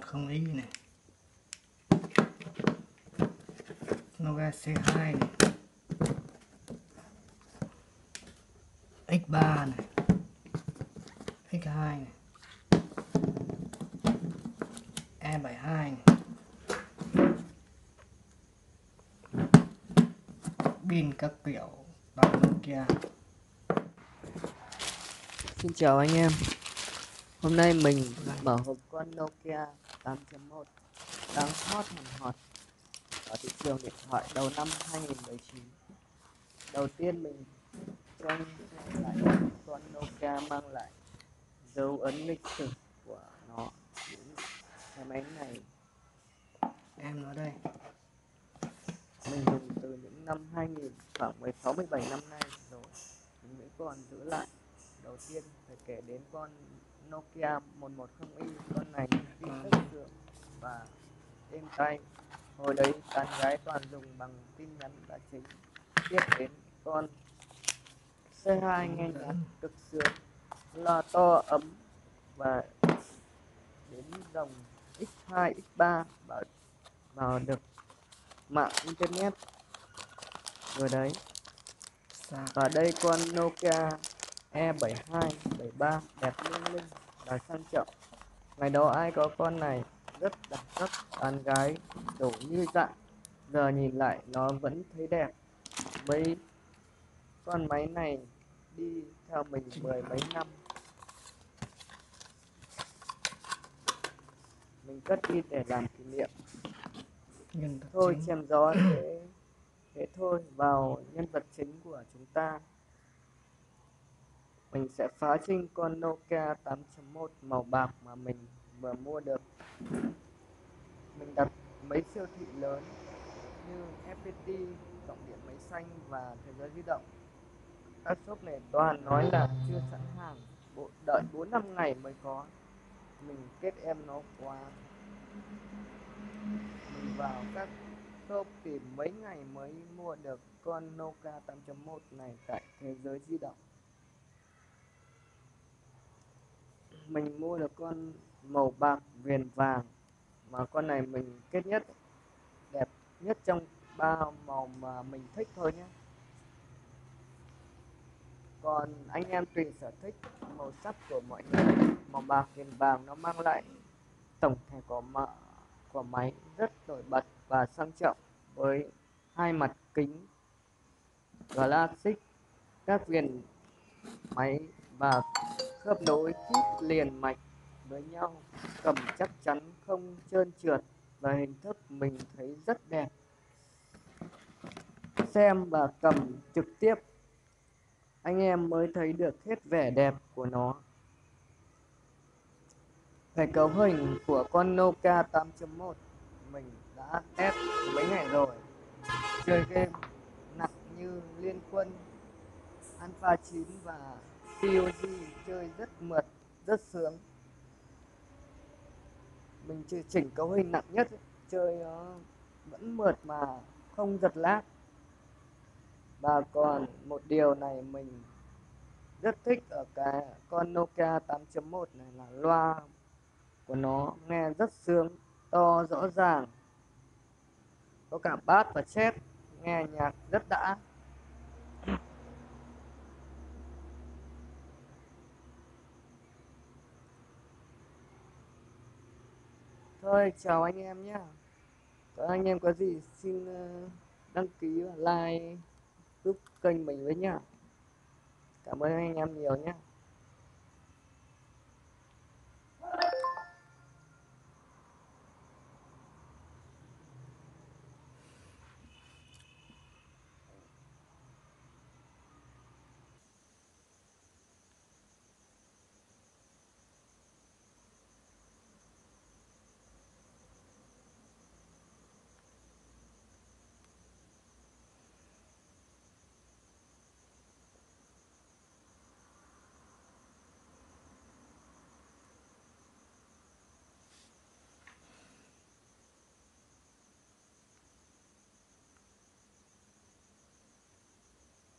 một không y này. Nokia C2 này. X3 này. X2 này. E72 này. Pin các kiểu bằng Nokia Xin chào anh em. Hôm nay mình mở hộp con Nokia 8.1 đang hot hòn hot. Ở thị trường điện thoại đầu năm 2019 Đầu tiên mình cho anh xem lại con Nokia mang lại dấu ấn lịch sử của nó. Những cái máy này. Em nó đây. Mình dùng từ những năm 2000 khoảng 16 17 năm nay rồi. Mình vẫn còn giữ lại. Đầu tiên phải kể đến con Nokia 110i con này đi rất sướng và êm tay. Hồi đấy tán gái toàn dùng bằng tin nhắn là chính. Tiếp đến con. C2 nghe nhạc cực sướng lo to ấm và đến dòng X2 X3 bảo vào được mạng internet. Rồi đấy. Và đây con Nokia E72 73 đẹp lung linh và sang trọng. Ngày đó ai có con này? Rất đẳng cấp tán gái đổ như dạng. Giờ nhìn lại nó vẫn thấy đẹp. Mấy con máy này đi theo mình mười mấy năm. Mình cất đi để làm kỷ niệm. Nhân thôi chém gió thế thế thôi vào nhân vật chính của chúng ta. Mình sẽ phá trinh con Nokia 8.1 màu bạc mà mình vừa mua được mình đặt mấy siêu thị lớn như FPT, Trọng điện máy xanh và Thế giới di động. Các shop này toàn nói là chưa sẵn hàng. Bộ đợi 4 năm ngày mới có. Mình kết em nó quá. Mình vào các shop tìm mấy ngày mới mua được con Nokia 8.1 này tại thế giới di động. Mình mua được con màu bạc, viền vàng, mà con này mình kết nhất, đẹp nhất trong ba màu mà mình thích thôi nhé. Còn anh em tùy sở thích, màu sắc của mọi người, màu bạc, viền vàng nó mang lại tổng thể của mạ, của máy rất nổi bật và sang trọng với hai mặt kính Classic, các viền máy và khớp nối chip liền mạch với nhau. Cầm chắc chắn không trơn trượt và hình thức mình thấy rất đẹp. Xem và cầm trực tiếp. Anh em mới thấy được hết vẻ đẹp của nó. Về cấu hình của con Nokia 8.1 mình đã test mấy ngày rồi. Chơi game nặng như Liên Quân. Alpha 9 và POG chơi rất mượt, rất sướng mình chỉ chỉnh cấu hình nặng nhất chơi nó vẫn mượt mà không giật lag. Và còn một điều này mình rất thích ở cái con Nokia 8.1 này là loa của nó nghe rất sướng, to, rõ ràng. Có cả bass và chép, nghe nhạc rất đã. Thôi, chào anh em nhé các anh em có gì xin ờ, đăng ký và like, giúp kênh mình với nhá. Cảm ơn anh em nhiều nhé